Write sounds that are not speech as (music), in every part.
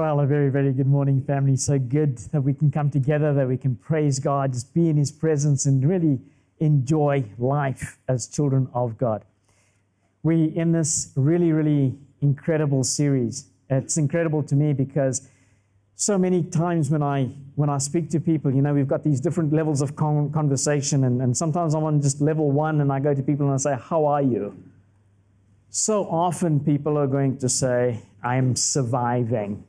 Well, a very, very good morning, family. So good that we can come together, that we can praise God, just be in His presence, and really enjoy life as children of God. We in this really, really incredible series. It's incredible to me because so many times when I when I speak to people, you know, we've got these different levels of con- conversation, and, and sometimes I'm on just level one, and I go to people and I say, "How are you?" So often people are going to say, "I'm surviving."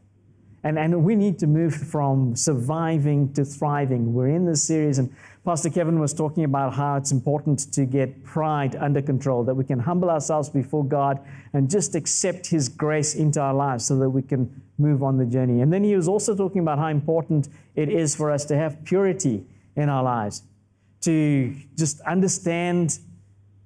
And, and we need to move from surviving to thriving. We're in this series, and Pastor Kevin was talking about how it's important to get pride under control, that we can humble ourselves before God and just accept His grace into our lives so that we can move on the journey. And then he was also talking about how important it is for us to have purity in our lives, to just understand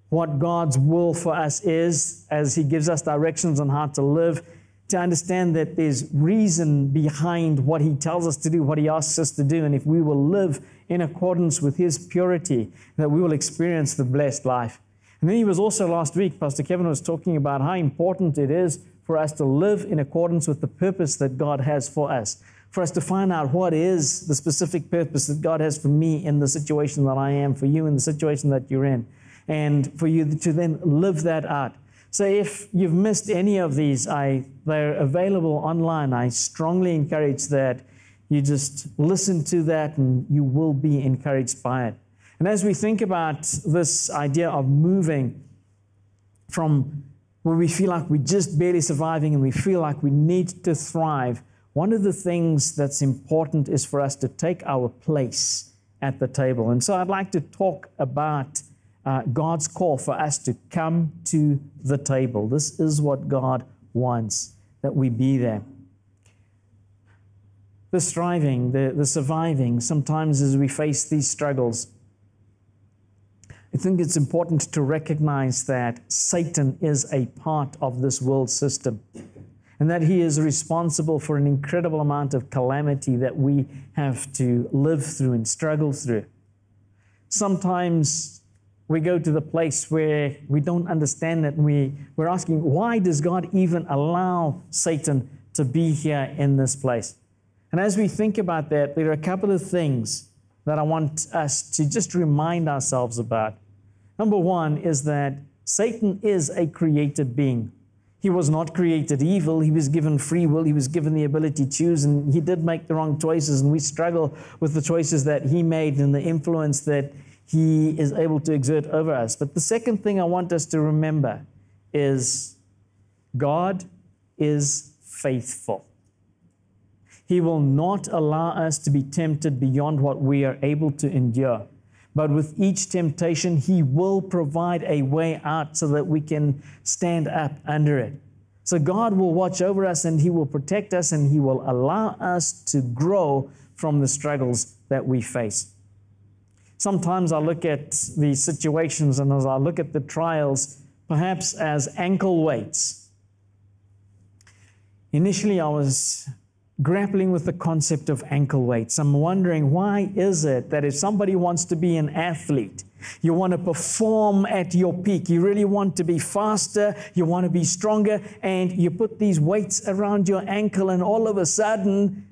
what God's will for us is as He gives us directions on how to live to understand that there's reason behind what He tells us to do, what He asks us to do. And if we will live in accordance with His purity, that we will experience the blessed life. And then he was also last week, Pastor Kevin was talking about how important it is for us to live in accordance with the purpose that God has for us. For us to find out what is the specific purpose that God has for me in the situation that I am, for you in the situation that you're in, and for you to then live that out. So if you've missed any of these, I, they're available online. I strongly encourage that you just listen to that and you will be encouraged by it. And as we think about this idea of moving from where we feel like we're just barely surviving and we feel like we need to thrive, one of the things that's important is for us to take our place at the table. And so I'd like to talk about uh, God's call for us to come to the table. This is what God wants, that we be there. The striving, the, the surviving, sometimes as we face these struggles, I think it's important to recognize that Satan is a part of this world system and that he is responsible for an incredible amount of calamity that we have to live through and struggle through. Sometimes we go to the place where we don't understand it and we, we're asking, why does God even allow Satan to be here in this place? And as we think about that, there are a couple of things that I want us to just remind ourselves about. Number one is that Satan is a created being. He was not created evil. He was given free will. He was given the ability to choose, and he did make the wrong choices. And we struggle with the choices that he made and the influence that he is able to exert over us. But the second thing I want us to remember is God is faithful. He will not allow us to be tempted beyond what we are able to endure. But with each temptation, He will provide a way out so that we can stand up under it. So God will watch over us and He will protect us and He will allow us to grow from the struggles that we face. Sometimes I look at these situations and as I look at the trials, perhaps as ankle weights. Initially, I was grappling with the concept of ankle weights. I'm wondering why is it that if somebody wants to be an athlete, you want to perform at your peak, you really want to be faster, you want to be stronger, and you put these weights around your ankle, and all of a sudden,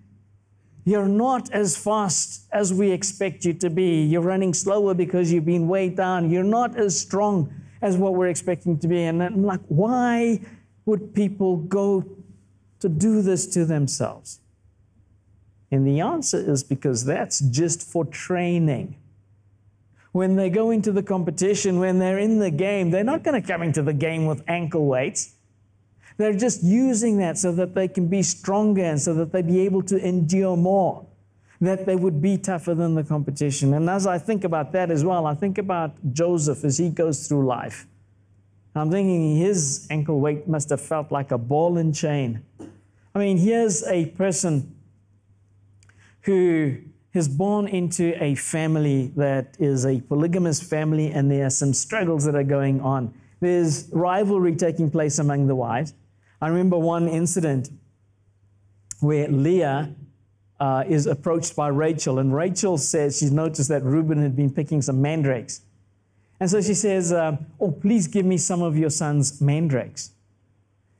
you're not as fast as we expect you to be. You're running slower because you've been weighed down. You're not as strong as what we're expecting to be. And I'm like, why would people go to do this to themselves? And the answer is because that's just for training. When they go into the competition, when they're in the game, they're not going to come into the game with ankle weights. They're just using that so that they can be stronger and so that they be able to endure more, that they would be tougher than the competition. And as I think about that as well, I think about Joseph as he goes through life. I'm thinking his ankle weight must have felt like a ball and chain. I mean, here's a person who is born into a family that is a polygamous family, and there are some struggles that are going on. There's rivalry taking place among the wives. I remember one incident where Leah uh, is approached by Rachel, and Rachel says she's noticed that Reuben had been picking some mandrakes. And so she says, uh, Oh, please give me some of your son's mandrakes.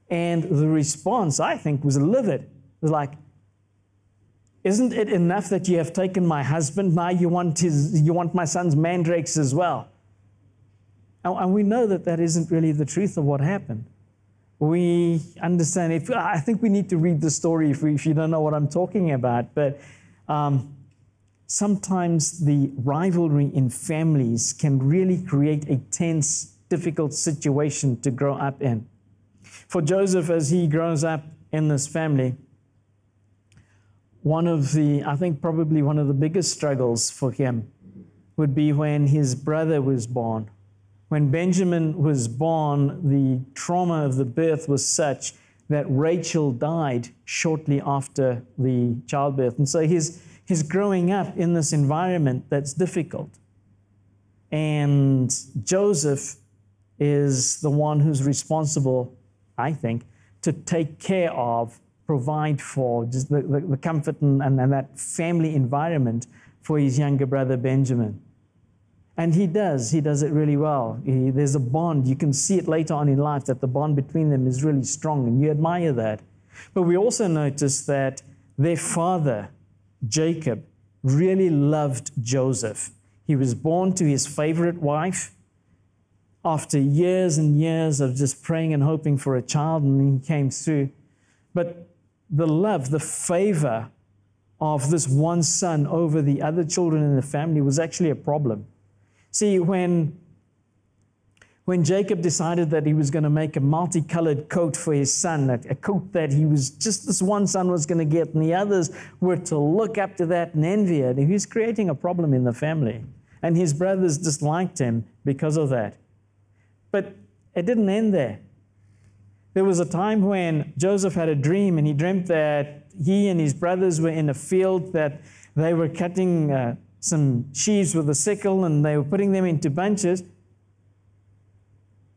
And the response, I think, was livid. It was like, isn't it enough that you have taken my husband? Now you want, his, you want my son's mandrakes as well. And, and we know that that isn't really the truth of what happened. We understand. If, I think we need to read the story if, we, if you don't know what I'm talking about. But um, sometimes the rivalry in families can really create a tense, difficult situation to grow up in. For Joseph, as he grows up in this family, one of the, I think probably one of the biggest struggles for him would be when his brother was born. When Benjamin was born, the trauma of the birth was such that Rachel died shortly after the childbirth. And so he's, he's growing up in this environment that's difficult. And Joseph is the one who's responsible, I think, to take care of provide for just the, the, the comfort and, and, and that family environment for his younger brother Benjamin. And he does. He does it really well. He, there's a bond. You can see it later on in life that the bond between them is really strong, and you admire that. But we also notice that their father, Jacob, really loved Joseph. He was born to his favorite wife after years and years of just praying and hoping for a child, and he came through. But the love, the favor of this one son over the other children in the family was actually a problem. See, when, when Jacob decided that he was going to make a multicolored coat for his son, a, a coat that he was just this one son was going to get, and the others were to look up to that and envy it, he was creating a problem in the family. And his brothers disliked him because of that. But it didn't end there. There was a time when Joseph had a dream and he dreamt that he and his brothers were in a field that they were cutting uh, some sheaves with a sickle and they were putting them into bunches.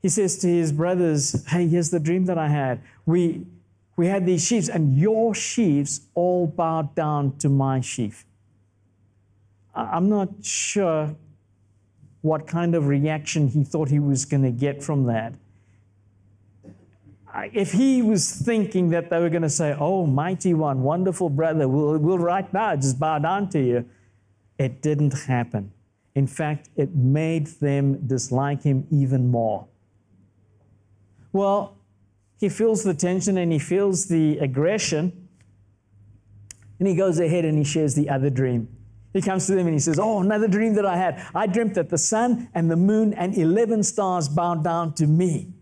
He says to his brothers, Hey, here's the dream that I had. We, we had these sheaves, and your sheaves all bowed down to my sheaf. I'm not sure what kind of reaction he thought he was going to get from that if he was thinking that they were going to say, Oh, mighty one, wonderful brother, we'll, we'll right now just bow down to you, it didn't happen. In fact, it made them dislike him even more. Well, he feels the tension and he feels the aggression, and he goes ahead and he shares the other dream. He comes to them and he says, Oh, another dream that I had. I dreamt that the sun and the moon and 11 stars bowed down to me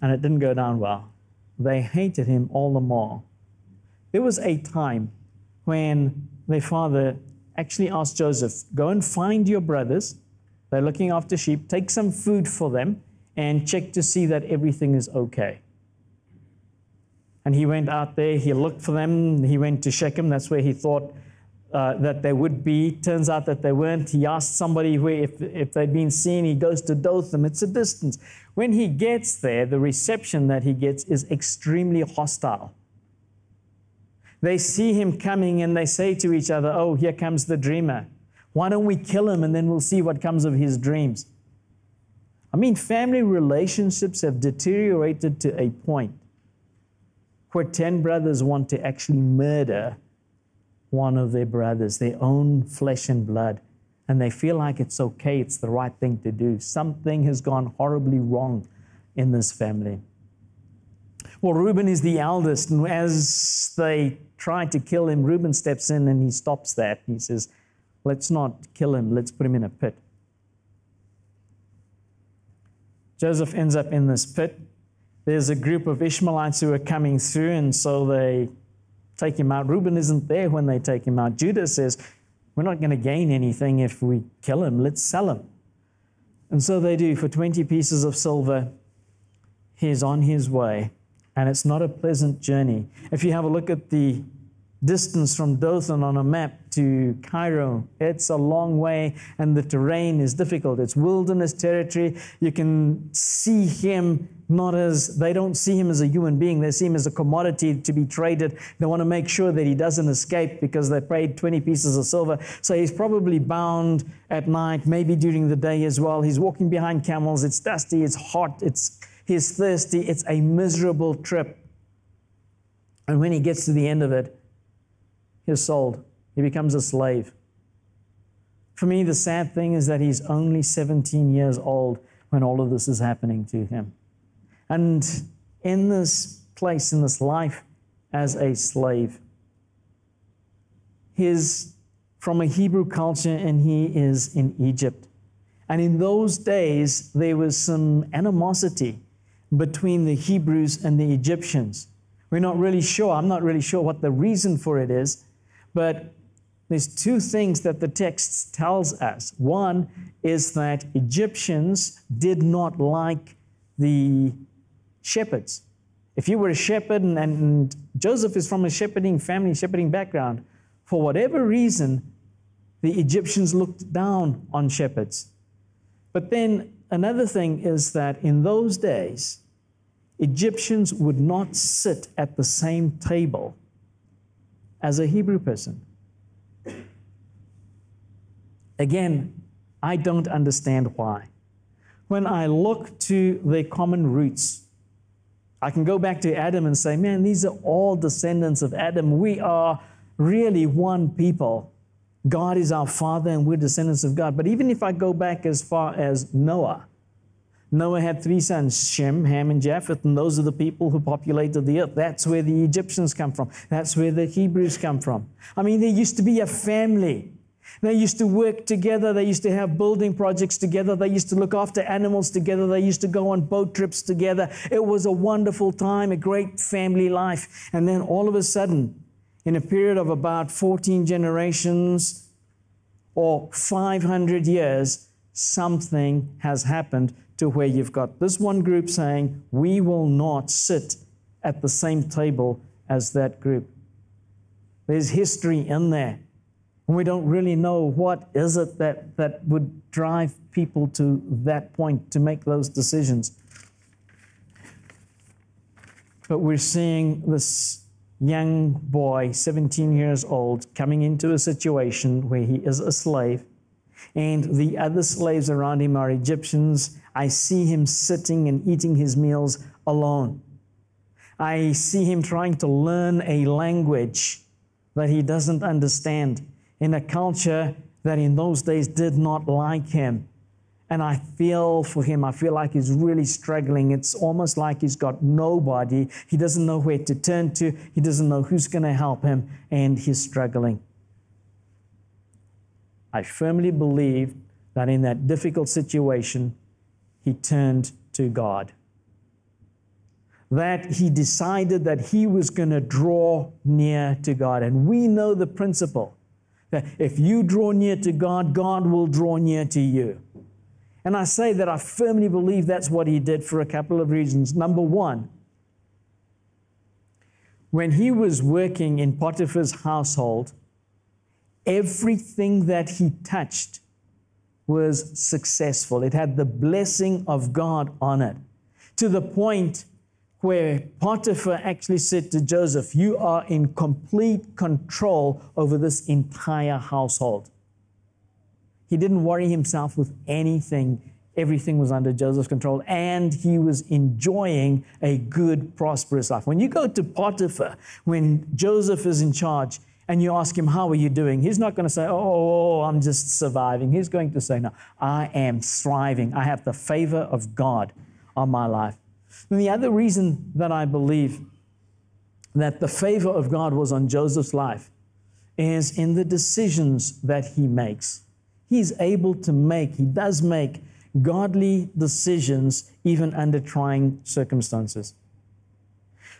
and it didn't go down well. They hated him all the more. There was a time when their father actually asked Joseph, Go and find your brothers. They're looking after sheep. Take some food for them and check to see that everything is okay. And he went out there, he looked for them, he went to Shechem, that's where he thought uh, that they would be. Turns out that they weren't. He asked somebody where, if, if they'd been seen. He goes to Dothan. It's a distance. When he gets there, the reception that he gets is extremely hostile. They see him coming and they say to each other, Oh, here comes the dreamer. Why don't we kill him and then we'll see what comes of his dreams? I mean, family relationships have deteriorated to a point where 10 brothers want to actually murder one of their brothers, their own flesh and blood and they feel like it's okay, it's the right thing to do. Something has gone horribly wrong in this family. Well, Reuben is the eldest, and as they try to kill him, Reuben steps in and he stops that. He says, Let's not kill him, let's put him in a pit. Joseph ends up in this pit. There's a group of Ishmaelites who are coming through, and so they take him out. Reuben isn't there when they take him out. Judah says, we're not going to gain anything if we kill him. Let's sell him. And so they do. For 20 pieces of silver, he's on his way. And it's not a pleasant journey. If you have a look at the distance from Dothan on a map to Cairo. It's a long way and the terrain is difficult. It's wilderness territory. You can see him not as, they don't see him as a human being. They see him as a commodity to be traded. They want to make sure that he doesn't escape because they paid 20 pieces of silver. So he's probably bound at night, maybe during the day as well. He's walking behind camels. It's dusty, it's hot, it's, he's thirsty. It's a miserable trip. And when he gets to the end of it, he's sold. He becomes a slave. For me, the sad thing is that he's only 17 years old when all of this is happening to him. And in this place, in this life as a slave, he's from a Hebrew culture and he is in Egypt. And in those days, there was some animosity between the Hebrews and the Egyptians. We're not really sure. I'm not really sure what the reason for it is, but there's two things that the text tells us. One is that Egyptians did not like the shepherds. If you were a shepherd, and, and Joseph is from a shepherding family, shepherding background, for whatever reason, the Egyptians looked down on shepherds. But then another thing is that in those days, Egyptians would not sit at the same table as a Hebrew person. Again, I don't understand why. When I look to their common roots, I can go back to Adam and say, man, these are all descendants of Adam. We are really one people. God is our father and we're descendants of God. But even if I go back as far as Noah, Noah had three sons, Shem, Ham, and Japheth, and those are the people who populated the earth. That's where the Egyptians come from. That's where the Hebrews come from. I mean, there used to be a family. They used to work together. They used to have building projects together. They used to look after animals together. They used to go on boat trips together. It was a wonderful time, a great family life. And then all of a sudden, in a period of about 14 generations or 500 years, something has happened to where you've got this one group saying, We will not sit at the same table as that group. There's history in there. And we don't really know what is it that, that would drive people to that point to make those decisions. But we're seeing this young boy, 17 years old, coming into a situation where he is a slave, and the other slaves around him are Egyptians. I see him sitting and eating his meals alone. I see him trying to learn a language that he doesn't understand in a culture that in those days did not like him. And I feel for him. I feel like he's really struggling. It's almost like he's got nobody. He doesn't know where to turn to. He doesn't know who's going to help him, and he's struggling. I firmly believe that in that difficult situation, he turned to God. That he decided that he was going to draw near to God. And we know the principle that if you draw near to God, God will draw near to you. And I say that I firmly believe that's what he did for a couple of reasons. Number one, when he was working in Potiphar's household, everything that he touched was successful. It had the blessing of God on it to the point where Potiphar actually said to Joseph, You are in complete control over this entire household. He didn't worry himself with anything. Everything was under Joseph's control, and he was enjoying a good, prosperous life. When you go to Potiphar, when Joseph is in charge, and you ask him, How are you doing? He's not going to say, oh, oh, oh, I'm just surviving. He's going to say, No, I am thriving. I have the favor of God on my life. And the other reason that I believe that the favor of God was on Joseph's life is in the decisions that he makes. He's able to make, he does make godly decisions even under trying circumstances.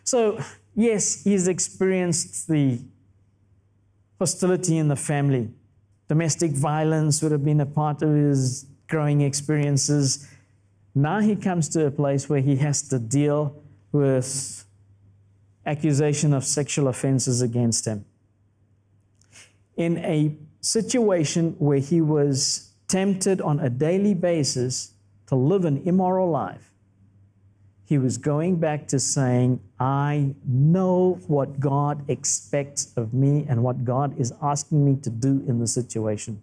So, yes, he's experienced the hostility in the family. Domestic violence would have been a part of his growing experiences. Now he comes to a place where he has to deal with accusation of sexual offenses against him. In a situation where he was tempted on a daily basis to live an immoral life, he was going back to saying, I know what God expects of me and what God is asking me to do in the situation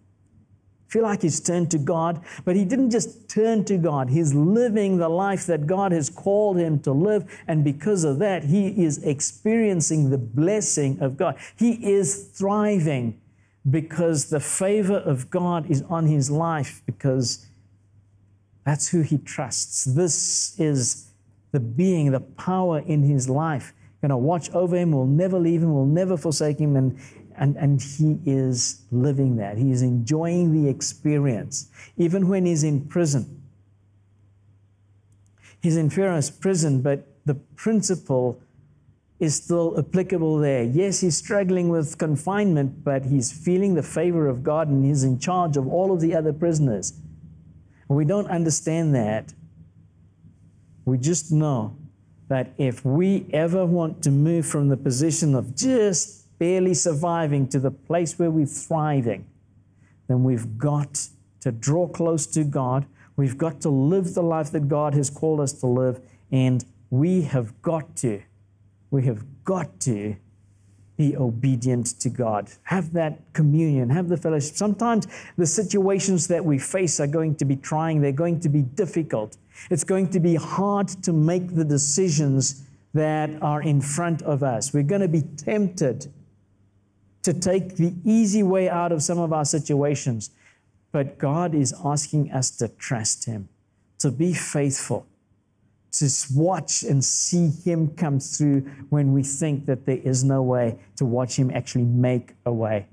I feel like he's turned to God, but he didn't just turn to God. He's living the life that God has called him to live. And because of that, he is experiencing the blessing of God. He is thriving because the favor of God is on his life because that's who he trusts. This is the being, the power in his life. Going to watch over him, will never leave him, will never forsake him, and and, and he is living that. He is enjoying the experience, even when he's in prison. He's in Pharaoh's prison, but the principle is still applicable there. Yes, he's struggling with confinement, but he's feeling the favor of God and he's in charge of all of the other prisoners. We don't understand that. We just know that if we ever want to move from the position of just barely surviving to the place where we're thriving, then we've got to draw close to God. We've got to live the life that God has called us to live, and we have got to, we have got to be obedient to God. Have that communion, have the fellowship. Sometimes the situations that we face are going to be trying, they're going to be difficult. It's going to be hard to make the decisions that are in front of us. We're going to be tempted to take the easy way out of some of our situations. But God is asking us to trust Him, to be faithful, to watch and see Him come through when we think that there is no way, to watch Him actually make a way.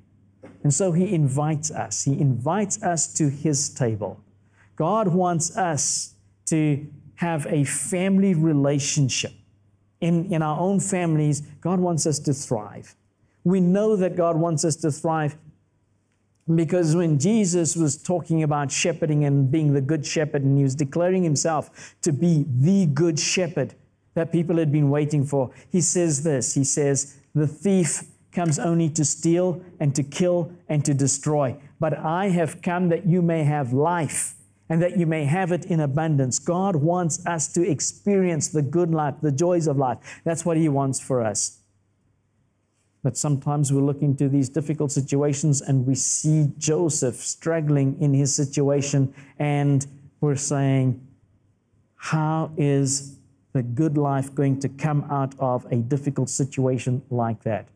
And so He invites us, He invites us to His table. God wants us to have a family relationship. In, in our own families, God wants us to thrive. We know that God wants us to thrive because when Jesus was talking about shepherding and being the good shepherd, and he was declaring himself to be the good shepherd that people had been waiting for, he says this He says, The thief comes only to steal and to kill and to destroy. But I have come that you may have life and that you may have it in abundance. God wants us to experience the good life, the joys of life. That's what He wants for us. But sometimes we look into these difficult situations and we see Joseph struggling in his situation, and we're saying, How is the good life going to come out of a difficult situation like that?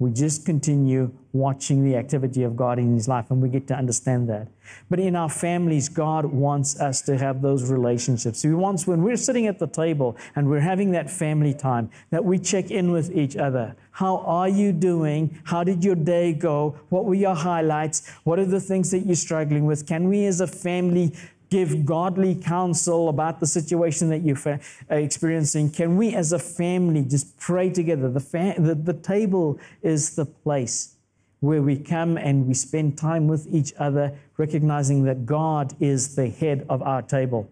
We just continue watching the activity of God in his life and we get to understand that. But in our families, God wants us to have those relationships. He wants, when we're sitting at the table and we're having that family time, that we check in with each other. How are you doing? How did your day go? What were your highlights? What are the things that you're struggling with? Can we as a family give godly counsel about the situation that you're uh, experiencing, can we as a family just pray together? The, fa- the, the table is the place where we come and we spend time with each other, recognizing that God is the head of our table.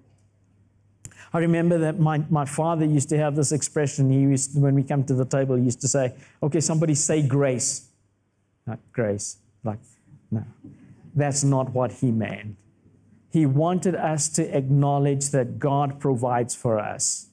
I remember that my, my father used to have this expression. He used, when we come to the table, he used to say, Okay, somebody say grace. Not grace. Like, no. That's not what he meant. He wanted us to acknowledge that God provides for us.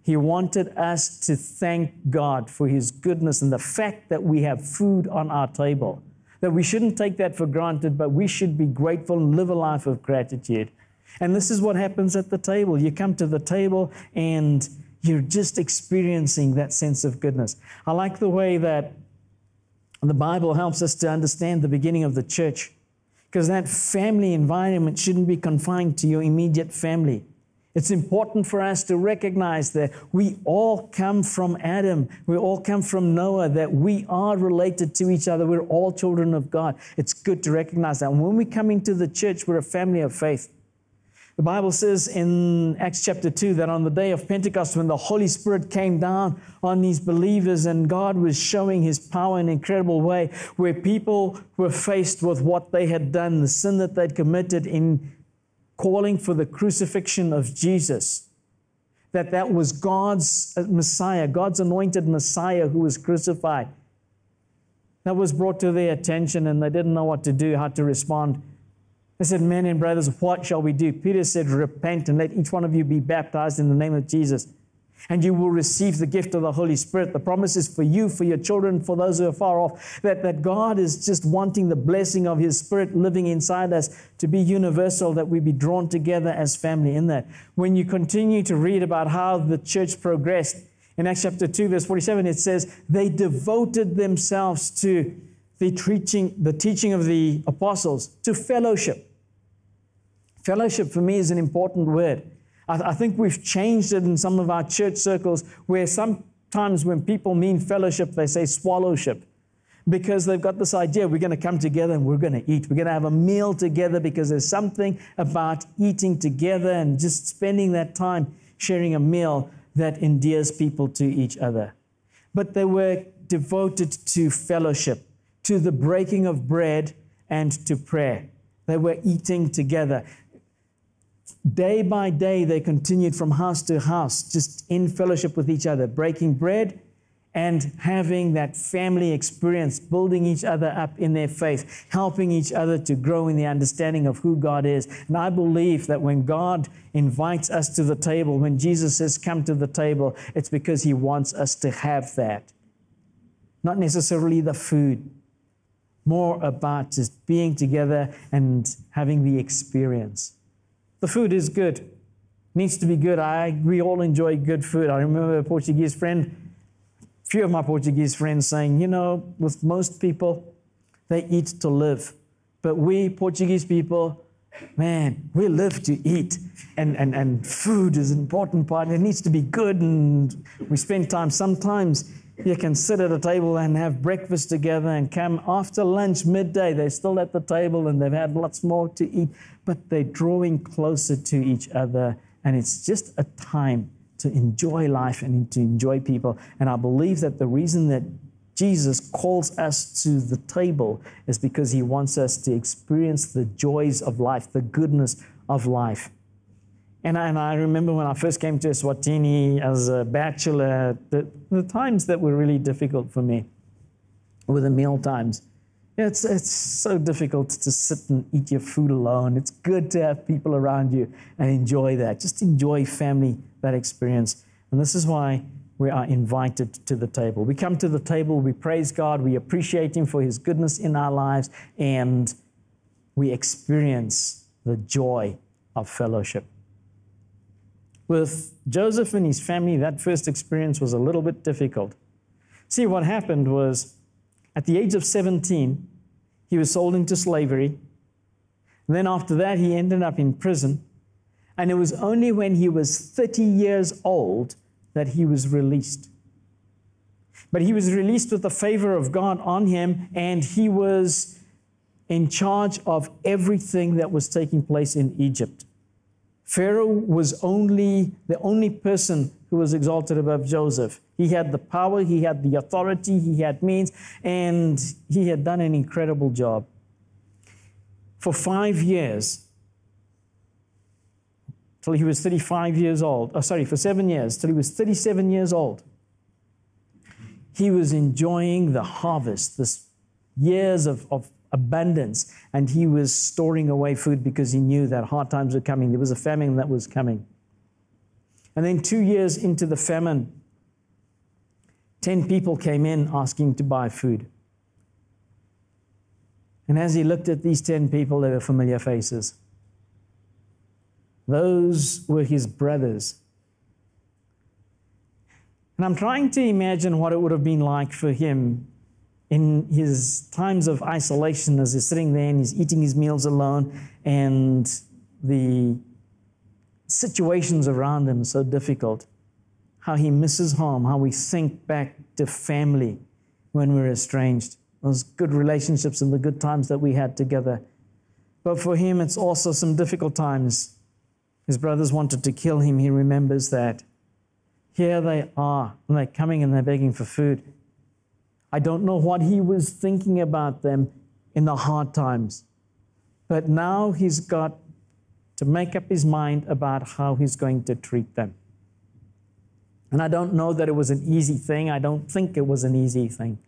He wanted us to thank God for His goodness and the fact that we have food on our table. That we shouldn't take that for granted, but we should be grateful and live a life of gratitude. And this is what happens at the table. You come to the table and you're just experiencing that sense of goodness. I like the way that the Bible helps us to understand the beginning of the church because that family environment shouldn't be confined to your immediate family. It's important for us to recognize that we all come from Adam. We all come from Noah, that we are related to each other. We're all children of God. It's good to recognize that. And when we come into the church, we're a family of faith. The Bible says in Acts chapter 2 that on the day of Pentecost, when the Holy Spirit came down on these believers and God was showing his power in an incredible way, where people were faced with what they had done, the sin that they'd committed in calling for the crucifixion of Jesus, that that was God's uh, Messiah, God's anointed Messiah who was crucified. That was brought to their attention and they didn't know what to do, how to respond. They said, Men and brothers, what shall we do? Peter said, Repent and let each one of you be baptized in the name of Jesus. and you will receive the gift of the Holy Spirit. The promise is for you, for your children, for those who are far off, that, that God is just wanting the blessing of His Spirit living inside us to be universal, that we be drawn together as family in that. When you continue to read about how the church progressed, in Acts chapter 2, verse 47, it says, They devoted themselves to the teaching, the teaching of the apostles, to fellowship. Fellowship for me is an important word. I, I think we've changed it in some of our church circles where sometimes when people mean fellowship, they say swallowship because they've got this idea we're going to come together and we're going to eat. We're going to have a meal together because there's something about eating together and just spending that time sharing a meal that endears people to each other. But they were devoted to fellowship, to the breaking of bread, and to prayer. They were eating together. Day by day, they continued from house to house, just in fellowship with each other, breaking bread and having that family experience, building each other up in their faith, helping each other to grow in the understanding of who God is. And I believe that when God invites us to the table, when Jesus says, Come to the table, it's because He wants us to have that. Not necessarily the food, more about just being together and having the experience. The food is good. Needs to be good. I we all enjoy good food. I remember a Portuguese friend, a few of my Portuguese friends saying, you know, with most people, they eat to live. But we Portuguese people, man, we live to eat. And, and, and food is an important part. It needs to be good. And we spend time sometimes you can sit at a table and have breakfast together and come after lunch, midday, they're still at the table and they've had lots more to eat, but they're drawing closer to each other. And it's just a time to enjoy life and to enjoy people. And I believe that the reason that Jesus calls us to the table is because he wants us to experience the joys of life, the goodness of life. And I, and I, remember when I first came to Eswatini as a bachelor, the, the times that were really difficult for me were the meal times. It's, it's so difficult to sit and eat your food alone. It's good to have people around you and enjoy that. Just enjoy family, that experience. And this is why we are invited to the table. We come to the table, we praise God, we appreciate Him for His goodness in our lives, and we experience the joy of fellowship. With Joseph and his family, that first experience was a little bit difficult. See, what happened was at the age of 17, he was sold into slavery. And then after that, he ended up in prison. And it was only when he was 30 years old that he was released. But he was released with the favor of God on him, and he was in charge of everything that was taking place in Egypt. Pharaoh was only the only person who was exalted above Joseph. He had the power, he had the authority, he had means, and he had done an incredible job. For five years, till he was 35 years old, oh, sorry, for seven years, till he was 37 years old, he was enjoying the harvest, this years of, of abundance, and he was storing away food because he knew that hard times were coming. There was a famine that was coming. And then, two years into the famine, 10 people came in asking to buy food. And as he looked at these 10 people, they were familiar faces. Those were his brothers. And I'm trying to imagine what it would have been like for him in his times of isolation as he's sitting there and he's eating his meals alone and the situations around him are so difficult, how he misses home, how we think back to family when we're estranged, those good relationships and the good times that we had together. But for him, it's also some difficult times. His brothers wanted to kill him. He remembers that. Here they are, and they're coming and they're begging for food. I don't know what he was thinking about them in the hard times. But now he's got to make up his mind about how he's going to treat them. And I don't know that it was an easy thing. I don't think it was an easy thing.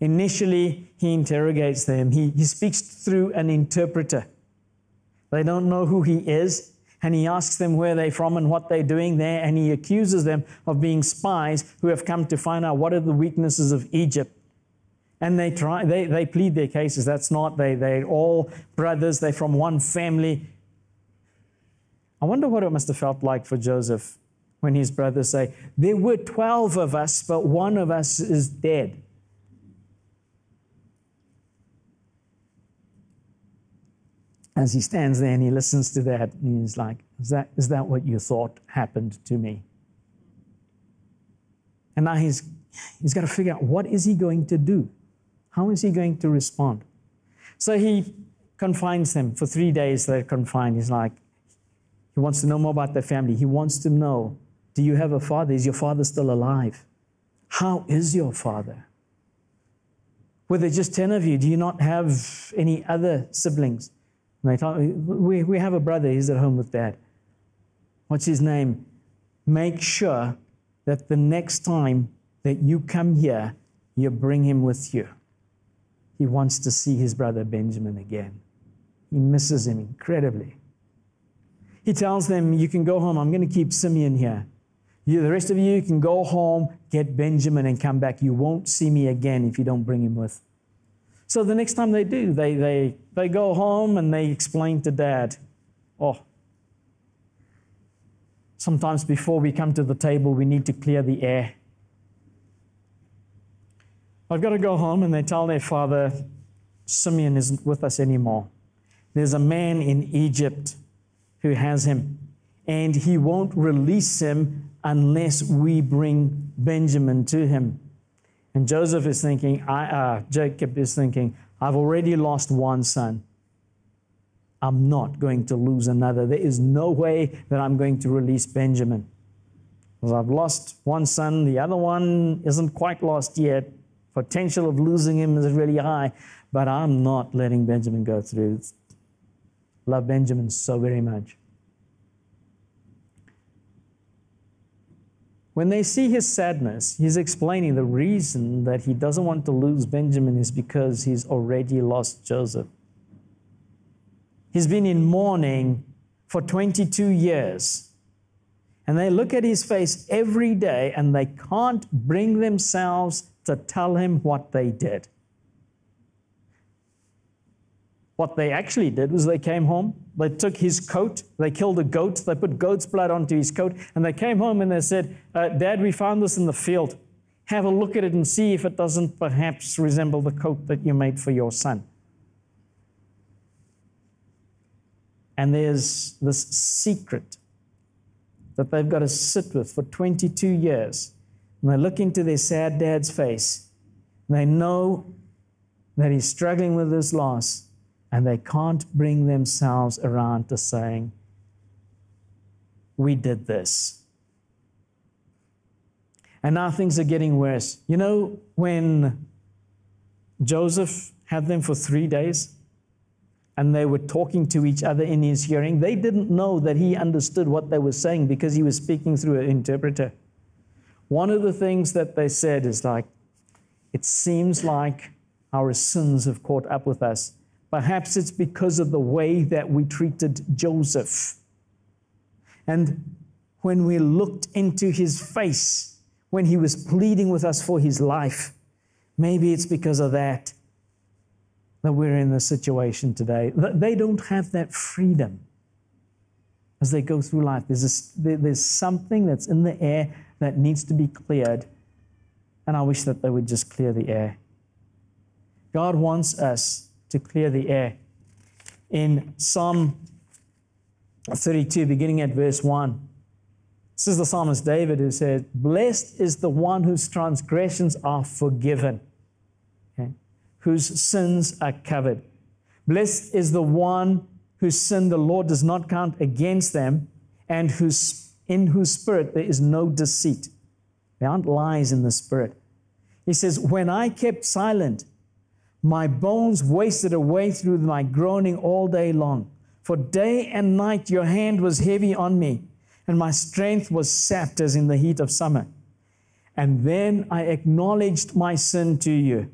Initially, he interrogates them, he, he speaks through an interpreter. They don't know who he is. And he asks them where they're from and what they're doing there, and he accuses them of being spies who have come to find out what are the weaknesses of Egypt. And they try, they, they plead their cases. That's not, they, they're all brothers, they're from one family. I wonder what it must have felt like for Joseph when his brothers say, There were 12 of us, but one of us is dead. As he stands there and he listens to that, and he's like, Is that, is that what you thought happened to me? And now he's, he's got to figure out what is he going to do? How is he going to respond? So he confines them. For three days, they're confined. He's like, he wants to know more about their family. He wants to know do you have a father? Is your father still alive? How is your father? Were there just 10 of you? Do you not have any other siblings? And they we, we have a brother, he's at home with dad. What's his name? Make sure that the next time that you come here, you bring him with you. He wants to see his brother Benjamin again. He misses him incredibly. He tells them, You can go home. I'm going to keep Simeon here. You, the rest of you can go home, get Benjamin, and come back. You won't see me again if you don't bring him with. So the next time they do, they, they, they go home and they explain to dad, oh, sometimes before we come to the table, we need to clear the air. I've got to go home, and they tell their father, Simeon isn't with us anymore. There's a man in Egypt who has him, and he won't release him unless we bring Benjamin to him. And Joseph is thinking, I, uh, Jacob is thinking, I've already lost one son. I'm not going to lose another. There is no way that I'm going to release Benjamin. Because I've lost one son, the other one isn't quite lost yet. Potential of losing him is really high, but I'm not letting Benjamin go through. Love Benjamin so very much. When they see his sadness, he's explaining the reason that he doesn't want to lose Benjamin is because he's already lost Joseph. He's been in mourning for 22 years. And they look at his face every day and they can't bring themselves to tell him what they did. What they actually did was they came home, they took his coat, they killed a goat, they put goat's blood onto his coat, and they came home and they said, uh, Dad, we found this in the field. Have a look at it and see if it doesn't perhaps resemble the coat that you made for your son. And there's this secret that they've got to sit with for 22 years. And they look into their sad dad's face. And they know that he's struggling with this loss and they can't bring themselves around to saying, We did this. And now things are getting worse. You know, when Joseph had them for three days and they were talking to each other in his hearing, they didn't know that he understood what they were saying because he was speaking through an interpreter. One of the things that they said is like, It seems like our sins have caught up with us Perhaps it's because of the way that we treated Joseph. And when we looked into his face, when he was pleading with us for his life, maybe it's because of that that we're in this situation today. That they don't have that freedom as they go through life. There's, a, there's something that's in the air that needs to be cleared. And I wish that they would just clear the air. God wants us to clear the air. In Psalm 32, beginning at verse 1, this is the psalmist David who said, Blessed is the one whose transgressions are forgiven, okay? whose sins are covered. Blessed is the one whose sin the Lord does not count against them, and whose, in whose spirit there is no deceit. There aren't lies in the spirit. He says, When I kept silent, my bones wasted away through my groaning all day long. For day and night your hand was heavy on me, and my strength was sapped as in the heat of summer. And then I acknowledged my sin to you,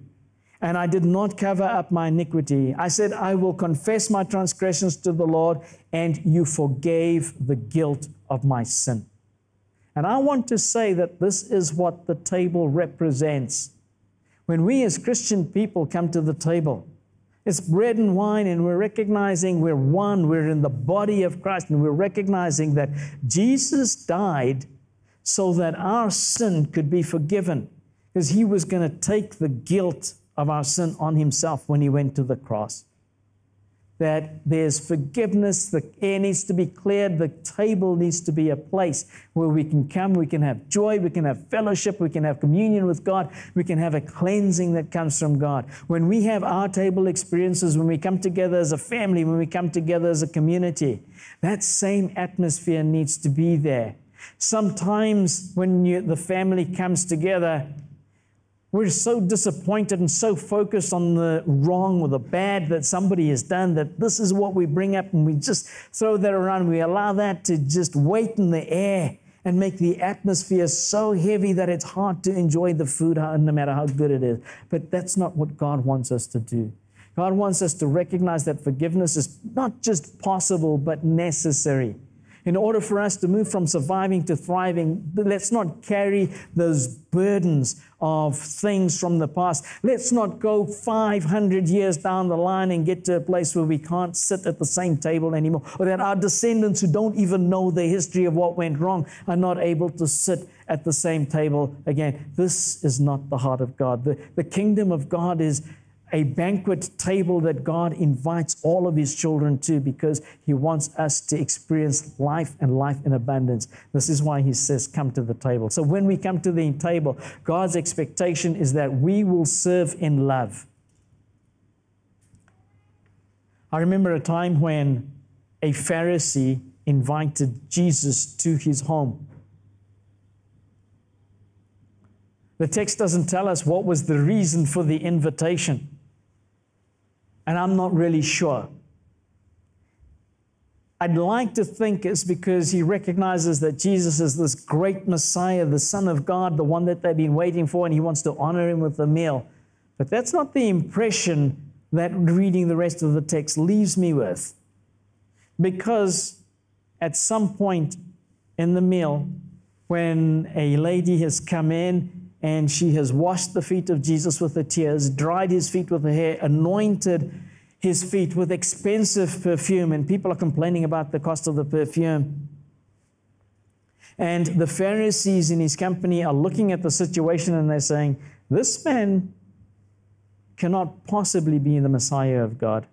and I did not cover up my iniquity. I said, I will confess my transgressions to the Lord, and you forgave the guilt of my sin. And I want to say that this is what the table represents. When we as Christian people come to the table, it's bread and wine, and we're recognizing we're one, we're in the body of Christ, and we're recognizing that Jesus died so that our sin could be forgiven, because he was going to take the guilt of our sin on himself when he went to the cross. That there's forgiveness, the air needs to be cleared, the table needs to be a place where we can come, we can have joy, we can have fellowship, we can have communion with God, we can have a cleansing that comes from God. When we have our table experiences, when we come together as a family, when we come together as a community, that same atmosphere needs to be there. Sometimes when you, the family comes together, we're so disappointed and so focused on the wrong or the bad that somebody has done that this is what we bring up and we just throw that around. We allow that to just wait in the air and make the atmosphere so heavy that it's hard to enjoy the food no matter how good it is. But that's not what God wants us to do. God wants us to recognize that forgiveness is not just possible, but necessary in order for us to move from surviving to thriving, let's not carry those burdens of things from the past. Let's not go 500 years down the line and get to a place where we can't sit at the same table anymore, or that our descendants who don't even know the history of what went wrong are not able to sit at the same table again. This is not the heart of God. The, the kingdom of God is a banquet table that God invites all of His children to because He wants us to experience life and life in abundance. This is why He says, Come to the table. So when we come to the table, God's expectation is that we will serve in love. I remember a time when a Pharisee invited Jesus to his home. The text doesn't tell us what was the reason for the invitation and I'm not really sure. I'd like to think it's because he recognizes that Jesus is this great Messiah, the Son of God, the one that they've been waiting for, and he wants to honor him with a meal. But that's not the impression that reading the rest of the text leaves me with. Because at some point in the meal, when a lady has come in and she has washed the feet of Jesus with her tears, dried his feet with her hair, anointed his feet with expensive perfume, and people are complaining about the cost of the perfume. And the Pharisees in his company are looking at the situation and they're saying, This man cannot possibly be the Messiah of God.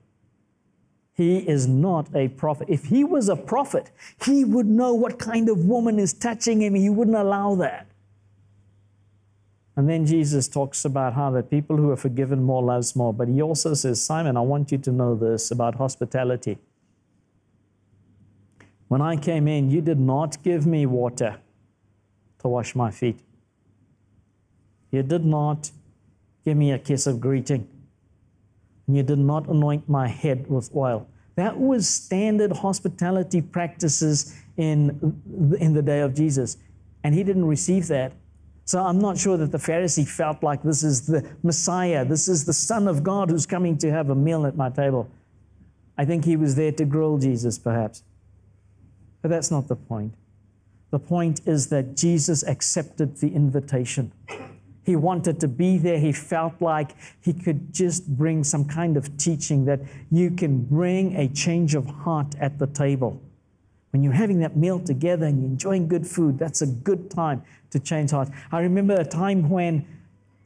He is not a prophet. If he was a prophet, he would know what kind of woman is touching him. He wouldn't allow that. And then Jesus talks about how that people who are forgiven more loves more. But he also says, Simon, I want you to know this about hospitality. When I came in, you did not give me water to wash my feet. You did not give me a kiss of greeting. You did not anoint my head with oil. That was standard hospitality practices in, in the day of Jesus. And he didn't receive that. So I'm not sure that the Pharisee felt like this is the Messiah, this is the Son of God who's coming to have a meal at my table. I think he was there to grill Jesus, perhaps. But that's not the point. The point is that Jesus accepted the invitation. He wanted to be there. He felt like he could just bring some kind of teaching that you can bring a change of heart at the table. When you're having that meal together and you're enjoying good food, that's a good time to change hearts. I remember a time when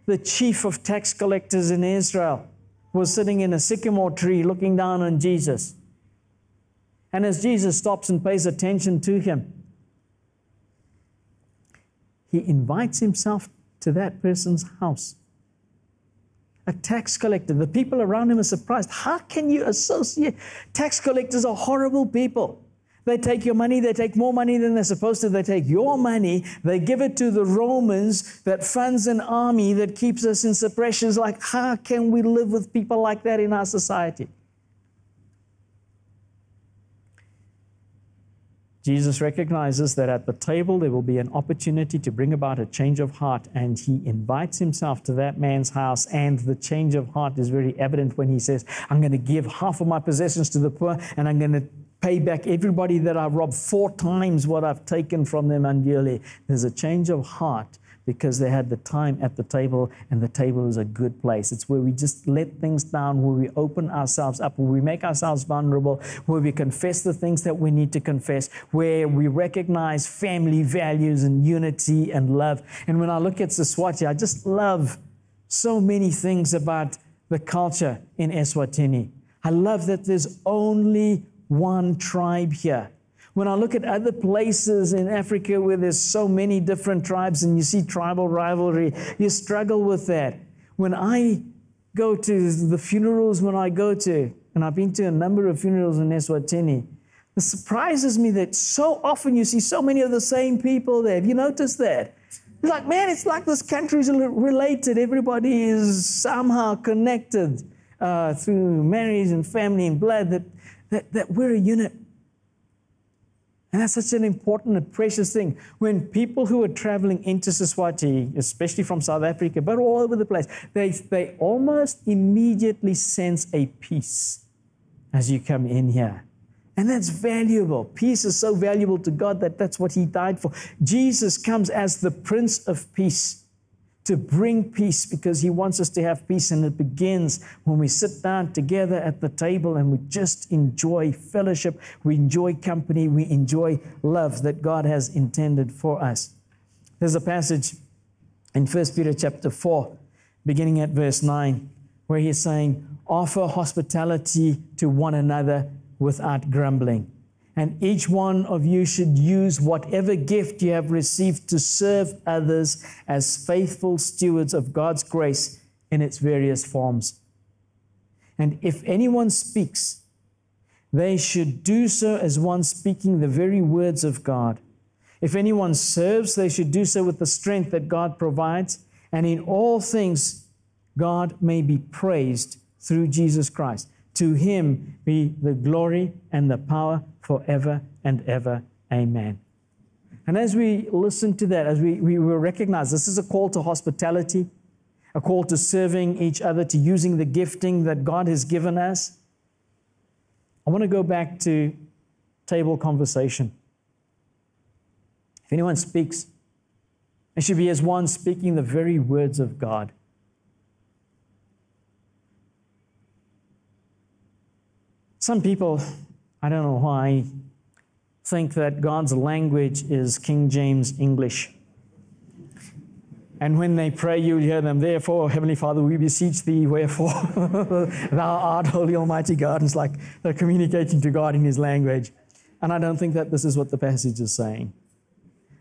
the chief of tax collectors in Israel was sitting in a sycamore tree looking down on Jesus. And as Jesus stops and pays attention to him, he invites himself to that person's house. A tax collector. The people around him are surprised. How can you associate? Tax collectors are horrible people. They take your money, they take more money than they're supposed to. They take your money, they give it to the Romans that funds an army that keeps us in suppressions. Like, how can we live with people like that in our society? Jesus recognizes that at the table there will be an opportunity to bring about a change of heart, and he invites himself to that man's house. And the change of heart is very evident when he says, I'm going to give half of my possessions to the poor, and I'm going to pay back everybody that I've robbed four times what I've taken from them unduly. There's a change of heart because they had the time at the table, and the table is a good place. It's where we just let things down, where we open ourselves up, where we make ourselves vulnerable, where we confess the things that we need to confess, where we recognize family values and unity and love. And when I look at Siswati, I just love so many things about the culture in Eswatini. I love that there's only one tribe here. When I look at other places in Africa where there's so many different tribes and you see tribal rivalry, you struggle with that. When I go to the funerals, when I go to, and I've been to a number of funerals in Eswatini, it surprises me that so often you see so many of the same people there. Have you noticed that? It's like, man, it's like this country is related. Everybody is somehow connected uh, through marriage and family and blood, that, that, that we're a unit. And that's such an important and precious thing. When people who are traveling into Siswati, especially from South Africa, but all over the place, they, they almost immediately sense a peace as you come in here. And that's valuable. Peace is so valuable to God that that's what He died for. Jesus comes as the Prince of Peace to bring peace because He wants us to have peace. And it begins when we sit down together at the table and we just enjoy fellowship, we enjoy company, we enjoy love that God has intended for us. There's a passage in 1 Peter chapter 4, beginning at verse 9, where He's saying, Offer hospitality to one another without grumbling. And each one of you should use whatever gift you have received to serve others as faithful stewards of God's grace in its various forms. And if anyone speaks, they should do so as one speaking the very words of God. If anyone serves, they should do so with the strength that God provides, and in all things, God may be praised through Jesus Christ. To him be the glory and the power forever and ever. Amen. And as we listen to that, as we, we will recognize this is a call to hospitality, a call to serving each other, to using the gifting that God has given us. I want to go back to table conversation. If anyone speaks, it should be as one speaking the very words of God. Some people, I don't know why, think that God's language is King James English. And when they pray, you'll hear them, Therefore, Heavenly Father, we beseech thee, wherefore (laughs) thou art holy, almighty God. And It's like they're communicating to God in his language. And I don't think that this is what the passage is saying.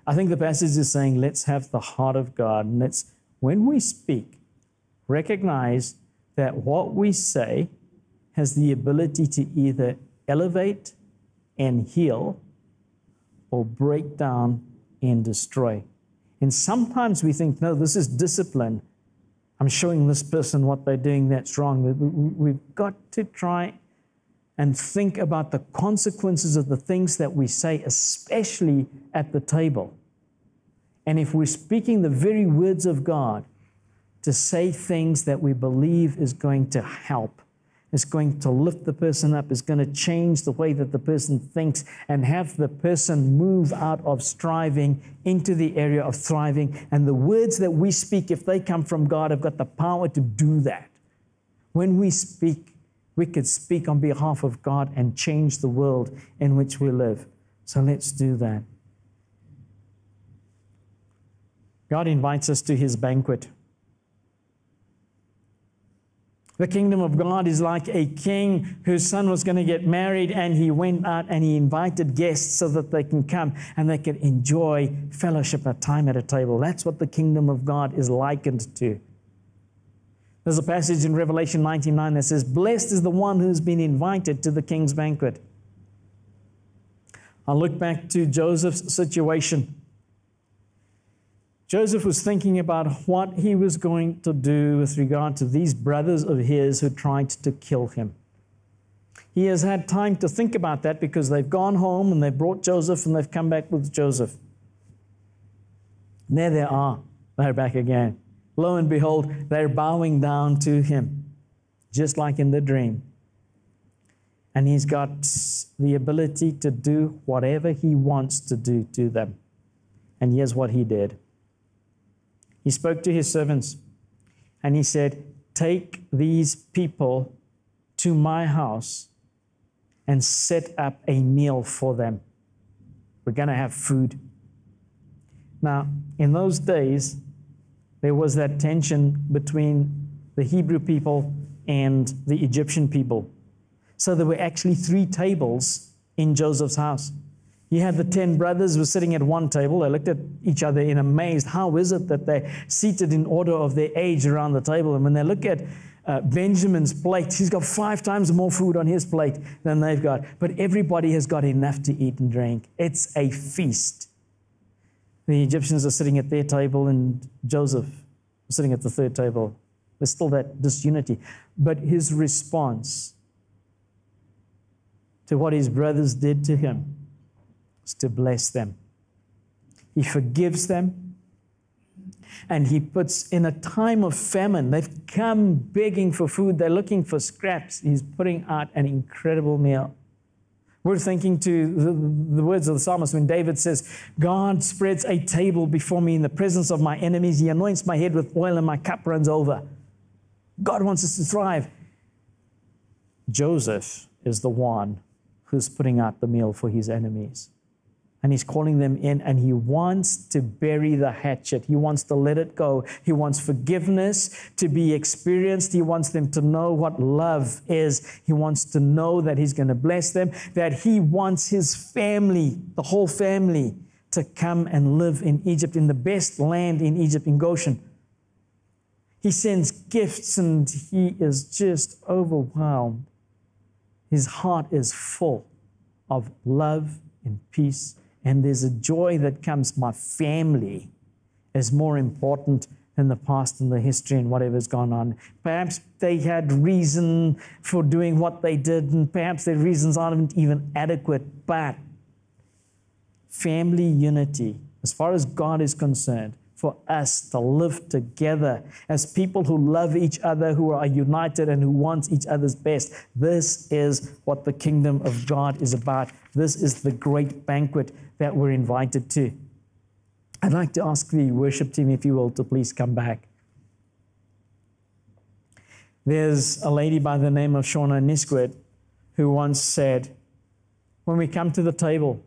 I think the passage is saying, let's have the heart of God. And let's, when we speak, recognize that what we say has the ability to either elevate and heal or break down and destroy. And sometimes we think, no, this is discipline. I'm showing this person what they're doing that's wrong. We've got to try and think about the consequences of the things that we say, especially at the table. And if we're speaking the very words of God, to say things that we believe is going to help is going to lift the person up, is going to change the way that the person thinks, and have the person move out of striving into the area of thriving. And the words that we speak, if they come from God, have got the power to do that. When we speak, we could speak on behalf of God and change the world in which we live. So let's do that. God invites us to his banquet. The kingdom of God is like a king whose son was going to get married, and he went out and he invited guests so that they can come and they can enjoy fellowship, a time at a table. That's what the kingdom of God is likened to. There's a passage in Revelation 99 that says, Blessed is the one who's been invited to the king's banquet. I look back to Joseph's situation. Joseph was thinking about what he was going to do with regard to these brothers of his who tried to kill him. he has had time to think about that because they've gone home and they've brought Joseph and they've come back with Joseph. And there they are. They're back again. Lo and behold, they're bowing down to him, just like in the dream. And he's got the ability to do whatever he wants to do to them. And here's what he did he spoke to his servants and he said, Take these people to my house and set up a meal for them. We're going to have food. Now, in those days, there was that tension between the Hebrew people and the Egyptian people. So there were actually three tables in Joseph's house. You had the 10 brothers were sitting at one table. They looked at each other in amazed. How is it that they're seated in order of their age around the table? And when they look at uh, Benjamin's plate. He's got five times more food on his plate than they've got. But everybody has got enough to eat and drink. It's a feast. The Egyptians are sitting at their table, and Joseph sitting at the third table. There's still that disunity. But his response to what his brothers did to him to bless them. He forgives them and he puts in a time of famine. They've come begging for food, they're looking for scraps. He's putting out an incredible meal. We're thinking to the, the, words of the psalmist when David says, God spreads a table before me in the presence of my enemies. He anoints my head with oil and my cup runs over. God wants us to thrive. Joseph is the one who's putting out the meal for his enemies and he's calling them in and he wants to bury the hatchet. He wants to let it go. He wants forgiveness to be experienced. He wants them to know what love is. He wants to know that he's going to bless them, that he wants his family, the whole family, to come and live in Egypt, in the best land in Egypt, in Goshen. He sends gifts and he is just overwhelmed. His heart is full of love and peace and there's a joy that comes. My family is more important than the past and the history and whatever's gone on. Perhaps they had reason for doing what they did, and perhaps their reasons aren't even adequate, but family unity, as far as God is concerned, for us to live together as people who love each other, who are united, and who want each other's best. This is what the kingdom of God is about. This is the great banquet that we're invited to. I'd like to ask the worship team, if you will, to please come back. There's a lady by the name of Shauna Niequist who once said, When we come to the table,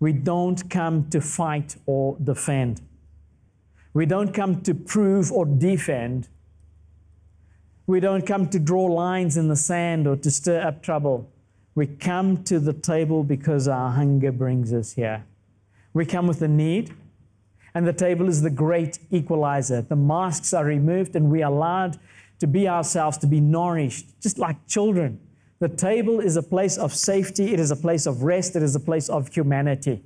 we don't come to fight or defend. We don't come to prove or defend. We don't come to draw lines in the sand or to stir up trouble. We come to the table because our hunger brings us here. We come with a need, and the table is the great equalizer. The masks are removed, and we are allowed to be ourselves, to be nourished, just like children. The table is a place of safety, it is a place of rest, it is a place of humanity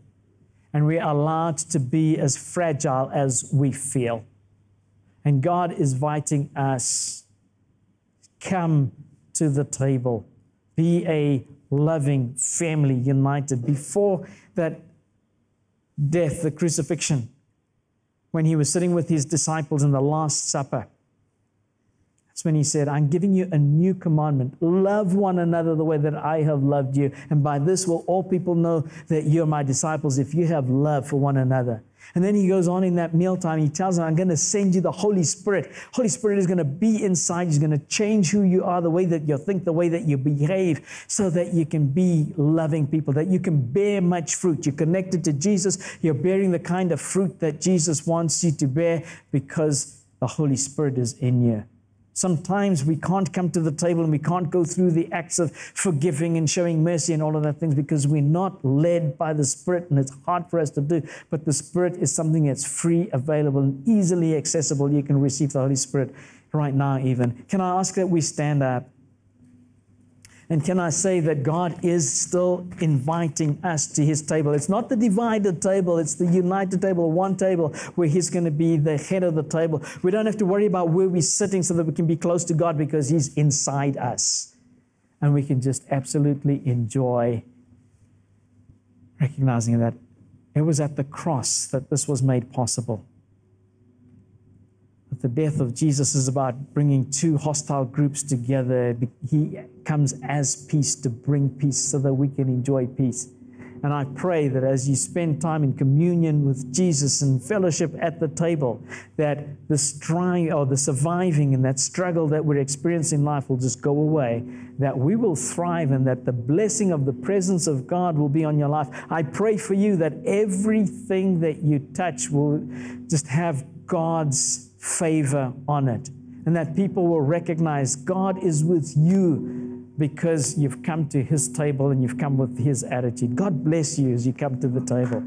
and we are allowed to be as fragile as we feel. And God is inviting us come to the table, be a loving family united. Before that death, the crucifixion, when he was sitting with his disciples in the Last Supper, that's when he said, I'm giving you a new commandment. Love one another the way that I have loved you. And by this will all people know that you're my disciples if you have love for one another. And then he goes on in that mealtime, he tells them, I'm going to send you the Holy Spirit. Holy Spirit is going to be inside. He's going to change who you are, the way that you think, the way that you behave, so that you can be loving people, that you can bear much fruit. You're connected to Jesus. You're bearing the kind of fruit that Jesus wants you to bear because the Holy Spirit is in you. Sometimes we can't come to the table and we can't go through the acts of forgiving and showing mercy and all of that things because we're not led by the Spirit and it's hard for us to do. But the Spirit is something that's free, available, and easily accessible. You can receive the Holy Spirit right now, even. Can I ask that we stand up? And can I say that God is still inviting us to his table? It's not the divided table, it's the united table, one table where he's going to be the head of the table. We don't have to worry about where we're sitting so that we can be close to God because he's inside us. and we can just absolutely enjoy recognizing that it was at the cross that this was made possible. The death of Jesus is about bringing two hostile groups together. He comes as peace to bring peace so that we can enjoy peace. And I pray that as you spend time in communion with Jesus and fellowship at the table, that the strive or the surviving and that struggle that we're experiencing in life will just go away, that we will thrive and that the blessing of the presence of God will be on your life. I pray for you that everything that you touch will just have God's favor on it. And that people will recognize God is with you because you've come to his table and you've come with his attitude. God bless you as you come to the table.